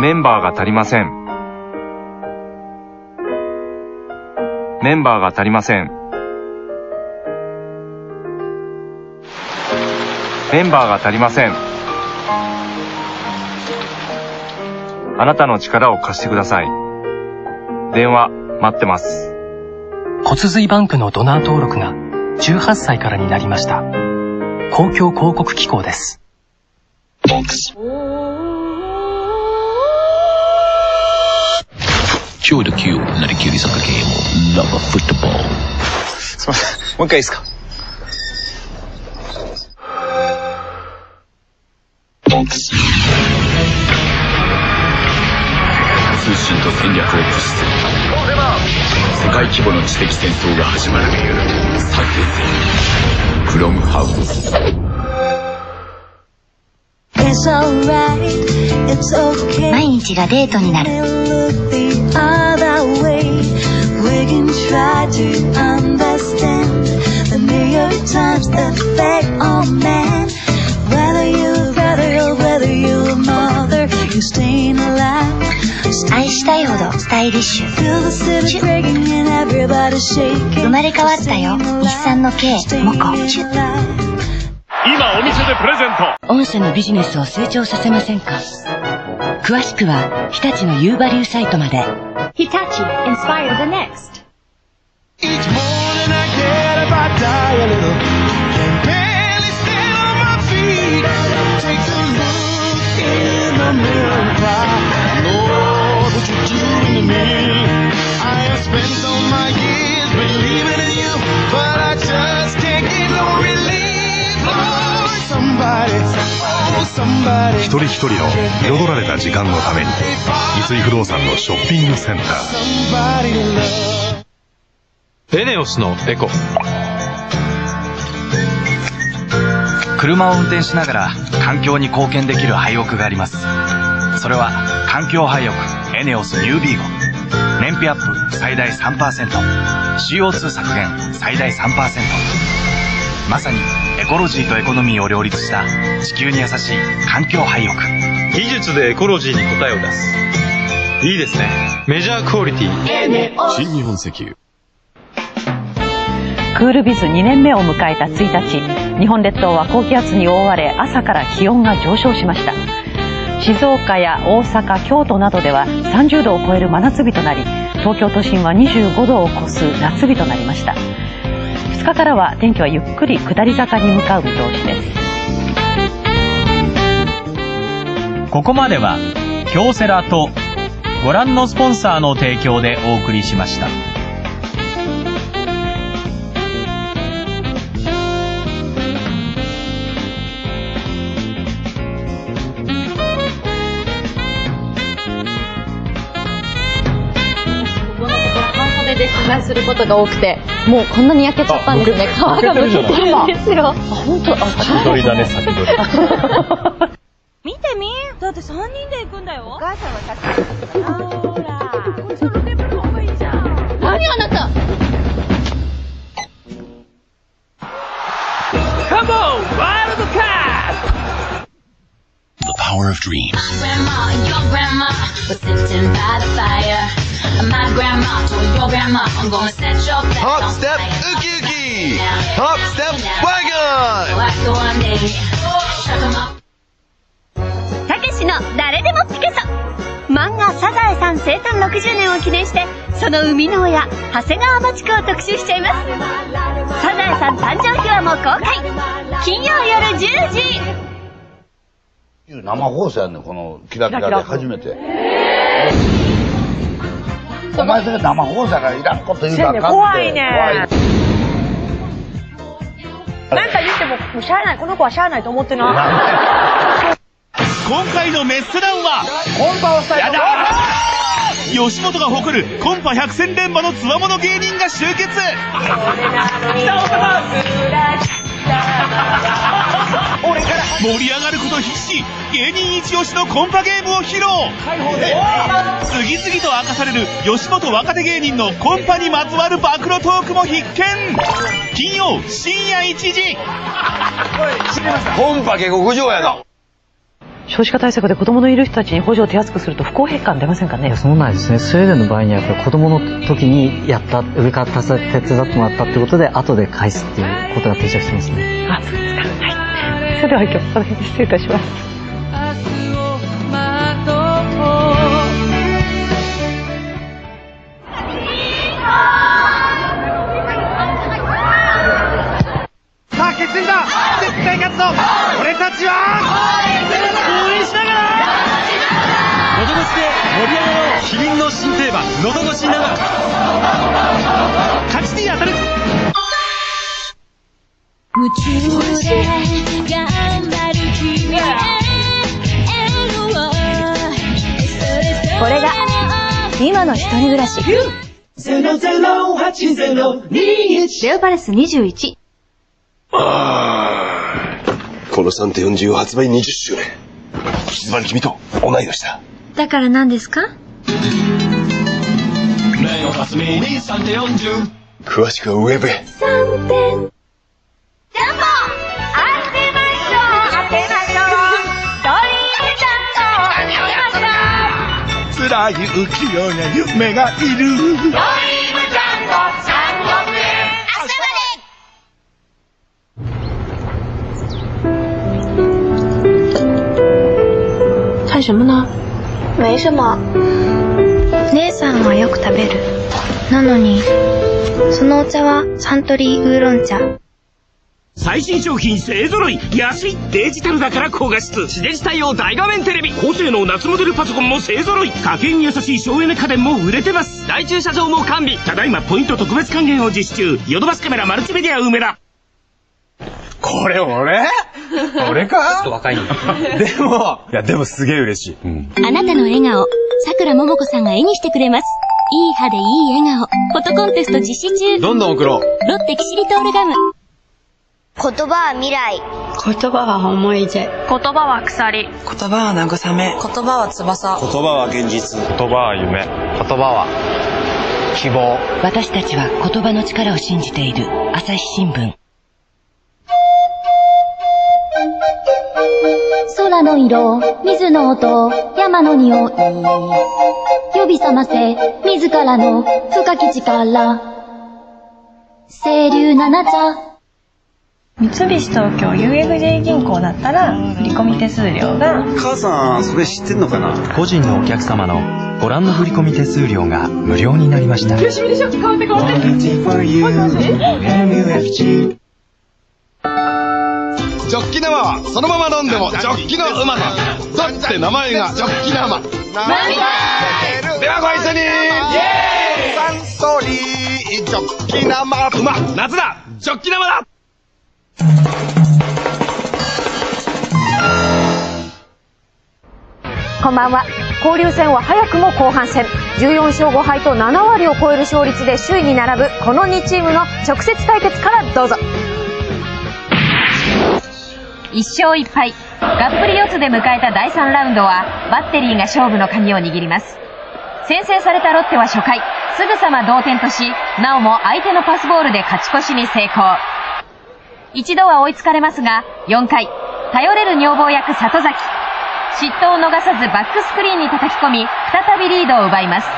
メンバーが足りません。メンバーが足りません。メンバーが足りません。あなたの力を貸してください。電話、待ってます。骨髄バンクのドナー登録が18歳からになりました。公共広告機構です。今日で9なりきりサッカーゲームラブフットボールすいません。もう一回いいですか？通信と戦略を駆使する世界規模の知的戦争が始まるさてクロムハウス毎日がデートになる。愛したいほどスタイリッシュ,生まれ変わったよ。日産の K モコ。チュ今お店でプレゼント御社のビジネスを成長させませんか詳しくは日立の U バリューサイトまで Hitachi inspire the next. Each morning I get up, I die a little. Can barely stand on my feet. Take a look in the mirror and cry. Lord, what you doing to me? I have spent all my years believing in you, but I just can't get no relief. 一人一人の彩られた時間のために三井不動産のショッピングセンター.エネオスのエコ。車を運転しながら環境に貢献できる廃屋があります。それは環境廃屋エネオスニュービーゴ。燃費アップ最大 3%CO2 削減最大3%まさにエコロジーとエコノミーを両立した地球に優しい環境廃屋。技術でエコロジーに答えを出す。いいですね。メジャークオリティ。新日本石油。クールビズ2年目を迎えた1日。日本列島は高気圧に覆われ朝から気温が上昇しました。静岡や大阪京都などでは30度を超える真夏日となり東京都心は25度を超す夏日となりました。2日からは天気はゆっくり下り坂に向かう見通しですここまでは京セラとご覧のスポンサーの提供でお送りしました。することが多くて、もうこんなに焼けちゃったんですね。皮がむけてるんですよ。あ、本当？あ、先取りだね先取り見てみだって3人で行くんだよ。お母さんは写真。ほら。こっちのテーブルの方がいいじゃん。何あなた？Of dreams Grandma, your grandma was sitting by the fire. My grandma told your grandma, I'm gonna set your back Hop, step, ookie ookie. Hop, step, wagon. たけしの誰でもピカソ漫画「サザエさん」生誕60年を記念してその生みの親長谷川町子を特集しちゃいますサザエさん誕生秘話も公開金曜夜10時生放送やんねんこのキラキラで初めて。お前それ生放送やからいらんこと言うたらあかんって。怖いね怖いなんか言っても、もうしゃあない。この子はしゃあないと思ってない。今回のメッセダウンはコンパをしたいやだ吉本が誇るコンパ百戦錬磨のつわもの芸人が集結盛り上がること必至芸人一押しのコンパゲームを披露。次々と明かされる吉本若手芸人のコンパにまつわる暴露トークも必見。金曜深夜1時。コンパ下克上やな。少子化対策で子供のいる人たちに補助を手厚くすると不公平感出ませんかね？そうなんですね。スウェーデンの場合にはやっぱり子供の時にやった上から手伝ってもらったってことで後で返すっていうことが定着してますね。あそうですか。はいそれでは今日この辺で失礼いたしますさあ決戦だ絶対勝つぞ。俺たちは応援しながら喉越しで盛り上がろうキリンの新定番喉越しながら勝ちに当たる夢中で頑張る君へ。これが今の一人暮らし。レオパレス21この3.40発売20周年。ズバリ君と同い年だ。だから何ですか？レオパスミニ3.40詳しくはウェブへ。3点ジャンボ当てましょう。当てましょう。ドリームジャンボ。当てましょう辛い浮世に夢がいる。ドリームジャンボ。3億円明日まで看什么呢没什么姉さんはよく食べる。なのにそのお茶はサントリーウーロン茶最新商品勢揃い安いデジタルだから高画質地デジ対応大画面テレビ高性能夏モデルパソコンも勢揃い家計に優しい省エネ家電も売れてます大駐車場も完備ただいまポイント特別還元を実施中ヨドバシカメラマルチメディア梅田これ俺？俺か？ちょっと若いんだ でも、いやでもすげえ嬉しい。あなたの笑顔、桜ももこさんが絵にしてくれます。いい歯でいい笑顔。フォトコンテスト実施中。どんどん送ろう。ロッテキシリトールガム。言葉は未来言葉は思い出言葉は鎖言葉は慰め言葉は翼言葉は現実。言葉は夢。言葉は希望。私たちは言葉の力を信じている朝日新聞空の色、水の音、山の匂い。呼び覚ませ、自らの深き力。清流七茶。三菱東京 UFJ 銀行だったら振込手数料が母さんそれ知ってんのかな？個人のお客様のご覧の振込手数料が無料になりました。よしみでしょ変わって変わってもしもしジョッキ生はそのまま飲んでもジョッキのうまさだって名前がジョッキ生ではご一緒に。イエーイ。サントリージョッキ生うま夏だ。ジョッキ生だこんばんは交流戦は早くも後半戦14勝5敗と7割を超える勝率で首位に並ぶこの2チームの直接対決からどうぞ1勝1敗。がっぷり四つで迎えた第3ラウンドは、バッテリーが勝負の鍵を握ります。先制されたロッテは初回、すぐさま同点とし、なおも相手のパスボールで勝ち越しに成功。一度は追いつかれますが、4回、頼れる女房役里崎。失投を逃さずバックスクリーンに叩き込み、再びリードを奪います。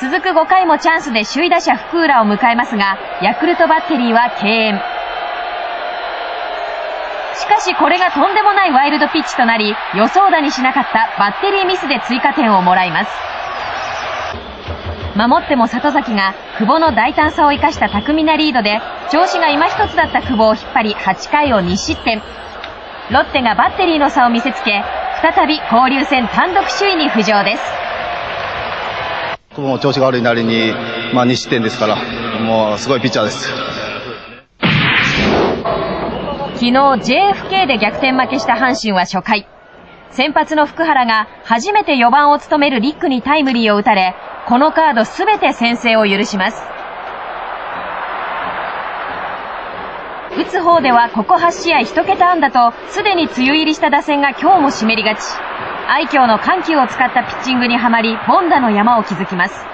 続く5回もチャンスで首位打者福浦を迎えますが、ヤクルトバッテリーは敬遠。しかしこれがとんでもないワイルドピッチとなり、予想だにしなかったバッテリーミスで追加点をもらいます。守っても里崎が久保の大胆さを生かした巧みなリードで、調子が今一つだった久保を引っ張り8回を2失点。ロッテがバッテリーの差を見せつけ、再び交流戦単独首位に浮上です。もう調子が悪いなりに、まあ、2失点ですから、もうすごいピッチャーです。昨日 JFK で逆転負けした阪神は初回。先発の福原が初めて4番を務めるリックにタイムリーを打たれ、このカードすべて先制を許します。打つ方ではここ8試合1桁安打と、すでに梅雨入りした打線が今日も湿りがち。愛嬌の緩急を使ったピッチングにはまり、ボンダの山を築きます。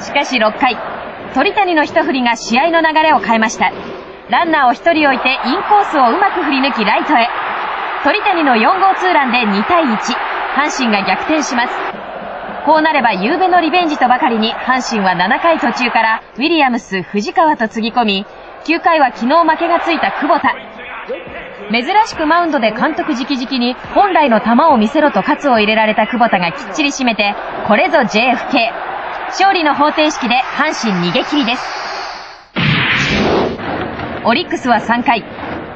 しかし6回、鳥谷の一振りが試合の流れを変えました。ランナーを1人置いてインコースをうまく振り抜きライトへ。鳥谷の4号ツーランで2対1。阪神が逆転します。こうなれば夕べのリベンジとばかりに阪神は7回途中からウィリアムス、藤川とつぎ込み、9回は昨日負けがついた久保田。珍しくマウンドで監督直々に本来の球を見せろと喝を入れられた久保田がきっちり締めて、これぞ JFK。勝利の方程式で阪神逃げ切りです。オリックスは3回、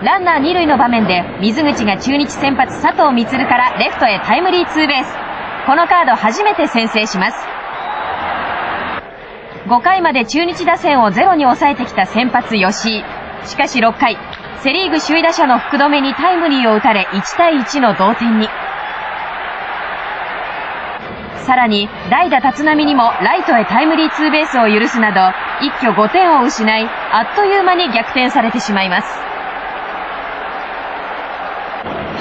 ランナー2塁の場面で水口が中日先発佐藤光からレフトへタイムリーツーベース。このカード初めて先制します。5回まで中日打線をゼロに抑えてきた先発吉井。しかし6回、セリーグ首位打者の福留にタイムリーを打たれ1対1の同点に。さらに、代打立浪にもライトへタイムリーツーベースを許すなど、一挙5点を失い、あっという間に逆転されてしまいます。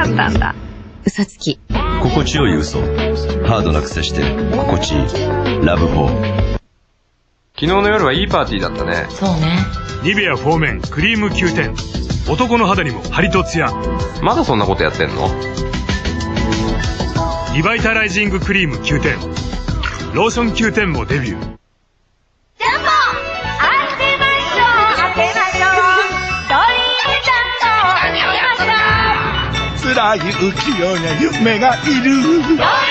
かったんだ。嘘つき。心地よい嘘。ハードなくせして心地いい。ラブホー。昨日の夜はいいパーティーだったね。そうね。ニベアフォーメンクリーム9点男の肌にもハリとツヤまだそんなことやってんの？リバイタライジングクリーム9点ローション9点もデビュー辛い浮世に夢がいる。